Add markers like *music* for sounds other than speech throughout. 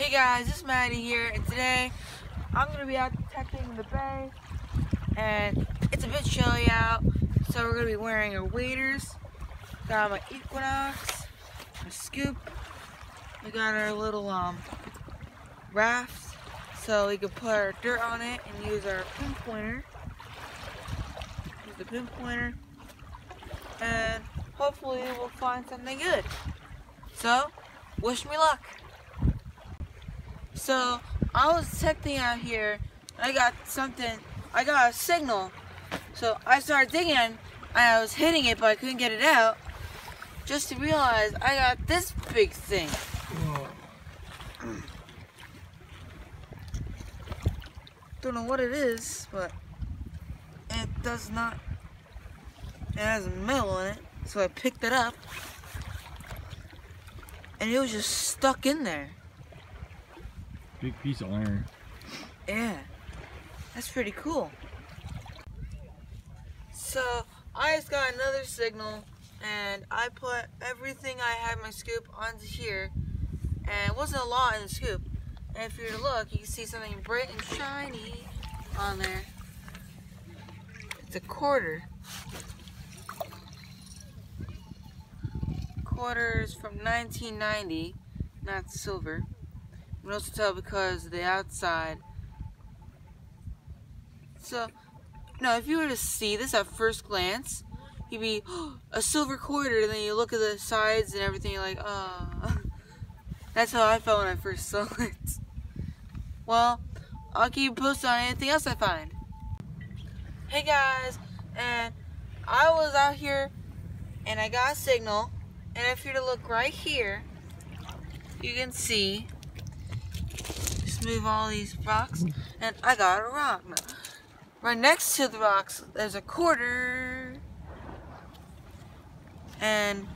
Hey guys, it's Matty here, and today I'm gonna be out detecting the bay, and it's a bit chilly out, so we're gonna be wearing our waders. Got my Equinox, my scoop. We got our little um raft, so we can put our dirt on it and use our pinpointer. Use the pinpointer, and hopefully we'll find something good. So, wish me luck. So I was detecting out here. I got something. I got a signal. So I started digging and I was hitting it, but I couldn't get it out. Just to realize I got this big thing. Don't know what it is, but it does not. It has metal in it, so I picked it up, and it was just stuck in there. Big piece of iron. Yeah, that's pretty cool. So I just got another signal and I put everything I had my scoop onto here and it wasn't a lot in the scoop. And if you look, you can see something bright and shiny on there. It's a quarter. Quarters from 1990, not silver. You can also tell because of the outside. So, now if you were to see this at first glance, you'd be oh, *gasps* a silver quarter, and then you look at the sides and everything, you're like, oh. *laughs* That's how I felt when I first *laughs* saw it. Well, I'll keep posted on anything else I find. Hey guys, and I was out here and I got a signal, and if you to look right here, you can see move all these rocks, and I got a rock. Right next to the rocks, there's a quarter, and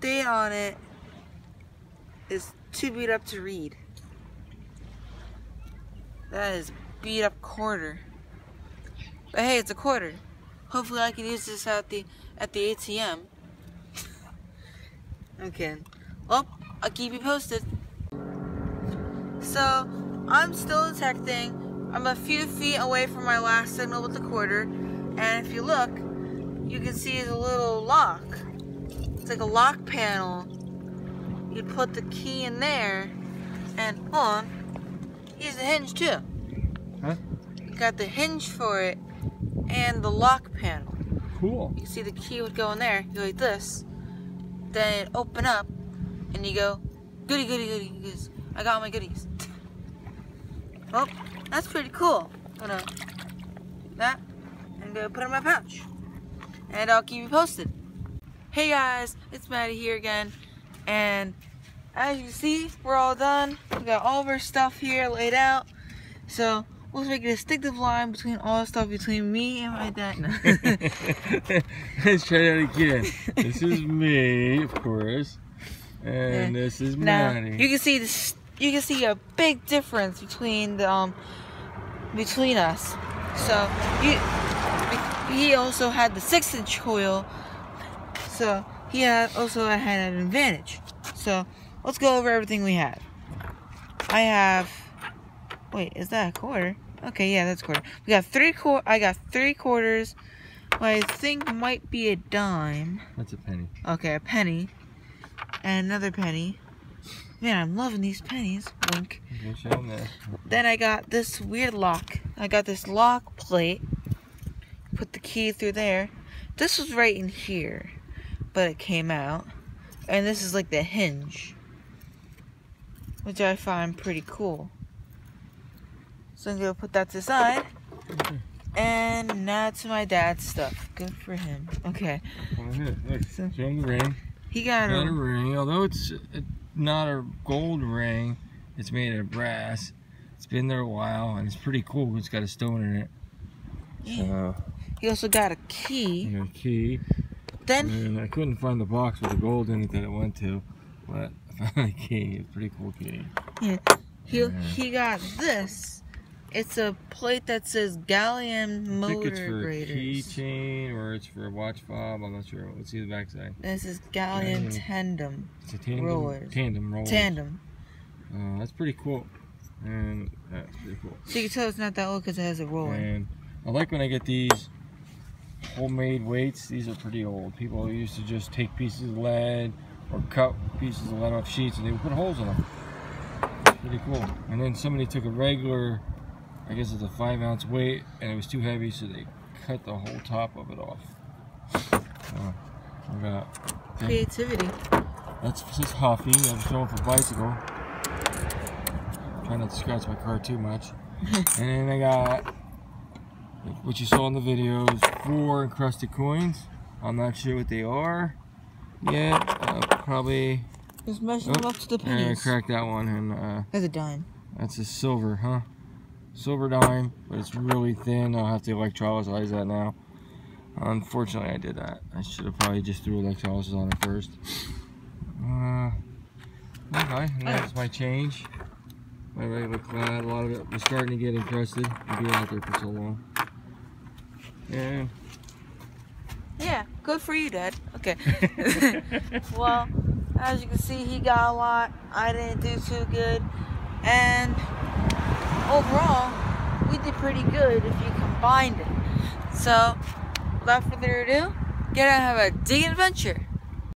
date on it is too beat up to read. That is beat up quarter. But hey, it's a quarter. Hopefully I can use this at the at the ATM. *laughs* okay. Well, I'll keep you posted. So, I'm still detecting. I'm a few feet away from my last signal with the quarter. And if you look, you can see the little lock. It's like a lock panel. You put the key in there. And hold on. Here's the hinge too. Huh? You got the hinge for it and the lock panel. Cool. You see the key would go in there. You go like this. Then it open up and you go, goody goody goody. Goes, I got my goodies. *laughs* Well, that's pretty cool. I'm gonna that and go put it in my pouch. And I'll keep you posted. Hey guys, it's Matty here again. And as you see, we're all done. We got all of our stuff here laid out. So let's make a distinctive line between all the stuff between me and my dad. Let's try that again. This is me, of course. And this is Matty. Now, you can see this you can see a big difference between the um between us. So he he also had the six inch coil, so he had also had an advantage. So let's go over everything we had. I have wait, is that a quarter? Okay, yeah, that's a quarter. We got three quar I got three quarters. What I think might be a dime. That's a penny. Okay, a penny. And another penny. Man, I'm loving these pennies. Wink. Then I got this weird lock. I got this lock plate. Put the key through there. This was right in here, but it came out. And this is like the hinge, which I find pretty cool. So I'm gonna put that to the side. And now to my dad's stuff. Good for him. Okay. Look, so, the ring. He got, got a, a ring, although it's not a gold ring. It's made of brass. It's been there a while and it's pretty cool. It's got a stone in it. Yeah. So, he also got a key. Got a key. Then and I couldn't find the box with the gold in it that it went to, but *laughs* I found a key. It's a pretty cool key. Yeah. He yeah. he got this. It's a plate that says Galion motor I think it's for graders. a keychain or it's for a watch fob. I'm not sure. Let's see the backside. This is Galion, Galion tandem. It's a tandem rollers. Tandem rollers. Tandem. Uh, that's pretty cool. And that's pretty cool. So you can tell it's not that old because it has a roller. And I like when I get these homemade weights. These are pretty old. People used to just take pieces of lead or cut pieces of lead off sheets and they would put holes in them. Pretty cool. And then somebody took a regular, I guess it's a five ounce weight, and it was too heavy, so they cut the whole top of it off. Uh, I got Creativity. that's this is Huffy. I'm showing for bicycle. Trying not to scratch my car too much. *laughs* and then I got what you saw in the videos, four encrusted coins. I'm not sure what they are yet. Uh, probably. Just measure Oh, them up to the And I pennies. cracked that one, and uh, That's a dime. that's a silver, huh? Silver dime, but it's really thin. I'll have to electrolyze that now. Unfortunately, I did that. I should have probably just threw electrolysis on it first. Uh, okay, that's my change. My regular clad. A lot of it was starting to get encrusted. I've been out there for so long. Yeah. Yeah, good for you, Dad. Okay. *laughs* *laughs* well, as you can see, he got a lot. I didn't do too good. And overall, we did pretty good if you combined it. So, without further ado, get out and have a dig adventure.